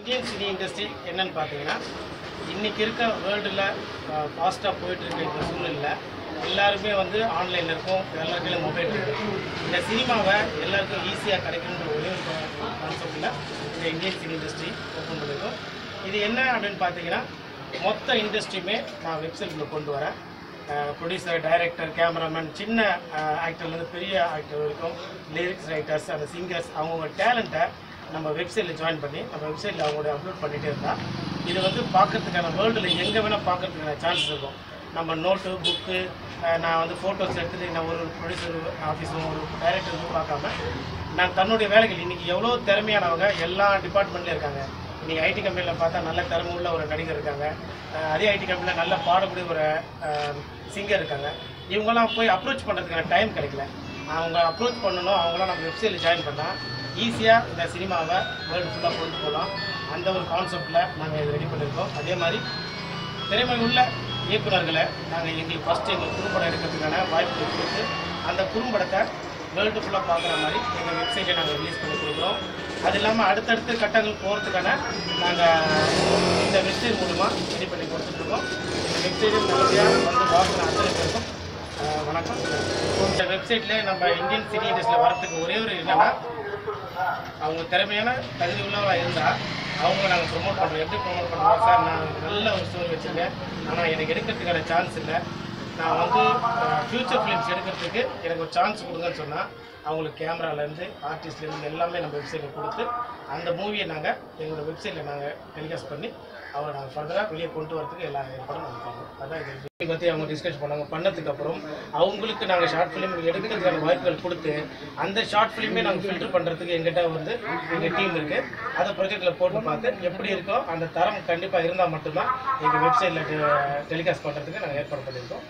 Indian cine industry என்னன்னு பார்த்தீங்கன்னா இன்றைக்கி இருக்க வேர்ல்டில் ஃபாஸ்ட்டாக போயிட்டு இருக்க இந்த சூழ்நிலை எல்லாருமே வந்து ஆன்லைனில் இருக்கும் எல்லாருக்கையும் மொபைல் இருக்கும் இந்த சினிமாவை எல்லாருக்கும் ஈஸியாக கிடைக்கணுன்ற ஒரே கான்செப்டில் இந்த இந்தியன் சினி இண்டஸ்ட்ரி ஓப்பன் பண்ணியிருக்கோம் இது என்ன அப்படின்னு பார்த்தீங்கன்னா மொத்த இண்டஸ்ட்ரியுமே நான் வெப்சைட்டில் கொண்டு வரேன். ப்ரொடியூசர் டைரக்டர் கேமராமேன் சின்ன ஆக்டர்லேருந்து பெரிய ஆக்டர் வரைக்கும் லிரிக்ஸ் ரைட்டர்ஸ் அந்த சிங்கர்ஸ் அவங்கவுங்க டேலண்ட்டை நம்ம வெப்சைட்டில் ஜாயின் பண்ணி நம்ம வெப்சைட்டில் அவங்களோட அப்லோட் பண்ணிகிட்டே இருந்தால் இது வந்து பார்க்கறதுக்கான வேர்ல்டில் எங்கே வேணால் பார்க்கறதுக்கான சான்ஸ் இருக்கும். நம்ம நோட்டு புக்கு நான் வந்து ஃபோட்டோஸ் எடுத்துகிட்டு நான் ஒரு ப்ரொடியூசர் ஆஃபீஸும் ஒரு டைரக்டரும் பார்க்காம நான் தன்னுடைய வேலைகள் இன்றைக்கி எவ்வளோ திறமையானவங்க எல்லா டிபார்ட்மெண்ட்லேயும் இருக்காங்க. நீங்கள் ஐடி கம்பெனியில் பார்த்தா நல்ல திறமை உள்ள ஒரு நடிகர் இருக்காங்க. அதே ஐடி கம்பெனியில் நல்ல பாடக்கூடிய ஒரு சிங்கர் இருக்காங்க. இவங்கெல்லாம் போய் அப்ரோச் பண்ணுறதுக்கான டைம் கிடைக்கல. அவங்க அப்ரோச் பண்ணணும். அவங்களாம் நம்ம வெப்சைட்டில் ஜாயின் பண்ணால் ஈஸியாக இந்த சினிமாவை வேர்ல்டு ஃபுல்லாக கொண்டு போகலாம். அந்த ஒரு கான்செப்டில் நாங்கள் இது ரெடி பண்ணியிருக்கோம் அதே மாதிரி திறமை உள்ள இயக்குனர்களை நாங்கள் எங்களுக்கு ஃபஸ்ட்டு எங்கள் குறும்படம் எடுக்கிறதுக்கான வாய்ப்பு கொடுத்து அந்த குறும்படத்தை வேர்ல்டு ஃபுல்லாக பார்க்குற மாதிரி எங்கள் வெப்சைட்டை நாங்கள் ரிலீஸ் பண்ணி கொடுக்குறோம். அது இல்லாமல் அடுத்தடுத்த கட்டங்கள் போகிறதுக்கான நாங்கள் இந்த வெப்சைட் மூலமாக ரெடி பண்ணி கொடுத்துட்ருக்கோம். இந்த வெப்சைட்டு நல்லபடியாக வந்து பார்க்குற அத்தனை பேருக்கும் வணக்கம். இந்த வெப்சைட்டில் நம்ம இந்தியன் சினி இண்டஸ்ட்ரியில் வரத்துக்கு ஒரே ஒரு என்னென்னா அவங்க திறமையான தகுதி உள்ளவராக இருந்தால் அவங்க நாங்கள் ப்ரொமோட் பண்ணுறோம் எப்படி ப்ரொமோட் பண்ணுறோம் சார் நான் நல்ல ஒரு ஸ்டோரி வச்சுருக்கேன். ஆனால் எனக்கு எடுக்கிறதுக்கான சான்ஸ் இல்லை. நான் வந்து ஃப்யூச்சர் ஃபிலிம்ஸ் எடுக்கிறதுக்கு எனக்கு ஒரு சான்ஸ் கொடுங்கன்னு சொன்னால் அவங்களுக்கு கேமராலேருந்து ஆர்டிஸ்ட்லேருந்து எல்லாமே நம்ம வெப்சைட்டில் கொடுத்து அந்த மூவியை நாங்கள் எங்களோட வெப்சைட்டில் நாங்கள் டெலிகாஸ்ட் பண்ணி அவரை நாங்கள் ஃபர்தராக வெளியே கொண்டு வரதுக்கு எல்லா ஏற்பாடும் நாங்கள் பண்ணுவோம் அதான் இது. இதை பற்றி அவங்க டிஸ்கஸ் பண்ணாங்க பண்ணதுக்கப்புறம் அவங்களுக்கு நாங்கள் ஷார்ட் ஃபிலிம் எடுக்கிறதுக்கான வாய்ப்புகள் கொடுத்து அந்த ஷார்ட் ஃபிலிமே நாங்கள் ஃபில்டர் பண்ணுறதுக்கு எங்கிட்ட வந்து எங்கள் டீம் இருக்குது அதை ப்ரொஜெக்டில் போட்டு பார்த்து எப்படி இருக்கோ அந்த தரம் கண்டிப்பாக இருந்தால் மட்டும்தான் எங்கள் வெப்சைட்டில் டெலிகாஸ்ட் பண்ணுறதுக்கு நாங்கள் ஏற்பாடு பண்ணியிருக்கோம்.